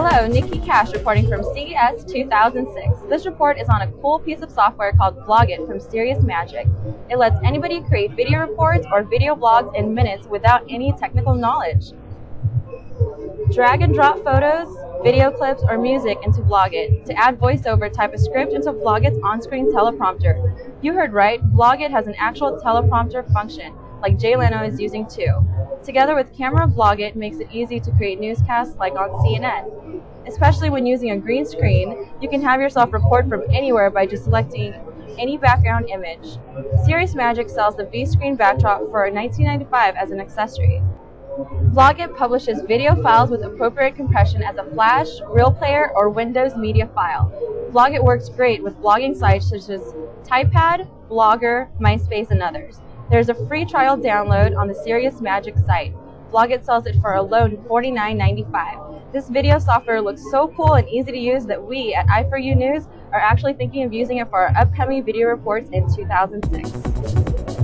Hello, Nikki Cash reporting from CES 2006. This report is on a cool piece of software called Vlogit from Serious Magic. It lets anybody create video reports or video blogs in minutes without any technical knowledge. Drag and drop photos, video clips, or music into Vlogit. To add voiceover, type a script into Vlogit's on-screen teleprompter. You heard right, Vlogit has an actual teleprompter function, like Jay Leno is using too. Together with Camera Vlogit makes it easy to create newscasts like on CNN. Especially when using a green screen, you can have yourself report from anywhere by just selecting any background image. Serious Magic sells the V-Screen backdrop for $19.95 as an accessory. Vlogit publishes video files with appropriate compression as a Flash, Real Player, or Windows Media file. Vlogit works great with blogging sites such as Typepad, Blogger, MySpace, and others. There's a free trial download on the Serious Magic site. Vlogit sells it for a low $49.95. This video software looks so cool and easy to use that we at i4u News are actually thinking of using it for our upcoming video reports in 2006.